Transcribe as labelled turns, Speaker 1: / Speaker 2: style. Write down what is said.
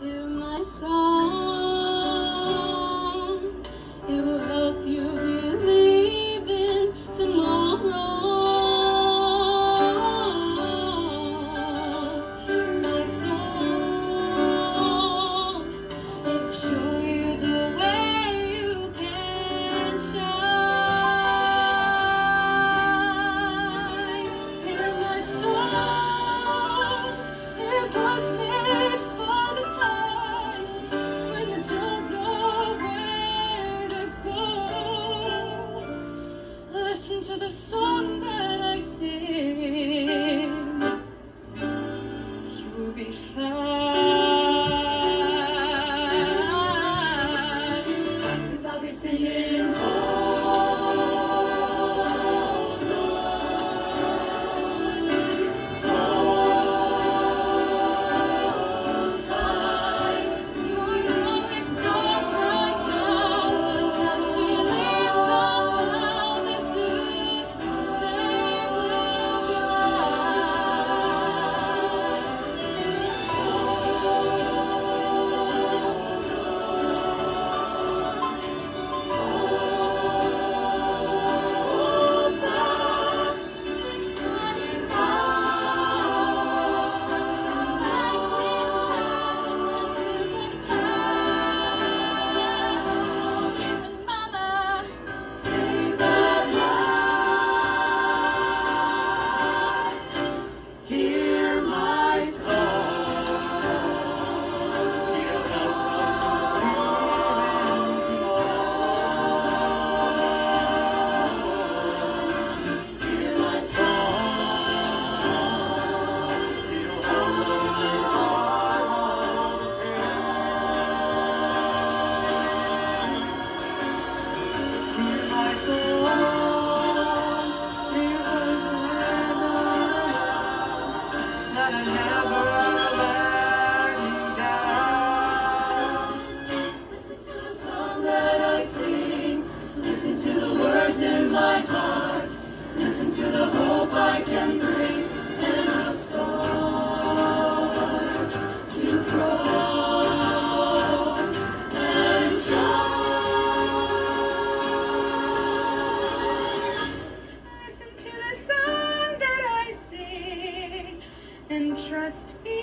Speaker 1: hear my song. the sun. heart. Listen to the hope I can bring and I'll start to grow and shine. Listen to the song that I sing and trust me.